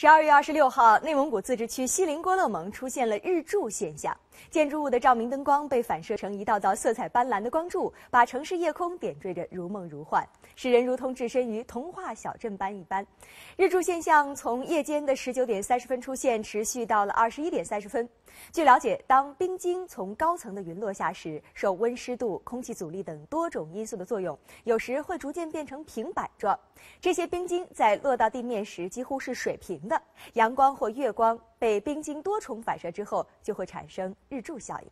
十二月二十六号，内蒙古自治区锡林郭勒盟出现了日柱现象，建筑物的照明灯光被反射成一道道色彩斑斓的光柱，把城市夜空点缀着如梦如幻，使人如同置身于童话小镇般一般。日柱现象从夜间的十九点三十分出现，持续到了二十一点三十分。据了解，当冰晶从高层的云落下时，受温湿度、空气阻力等多种因素的作用，有时会逐渐变成平板状。这些冰晶在落到地面时几乎是水平的，阳光或月光被冰晶多重反射之后，就会产生日柱效应。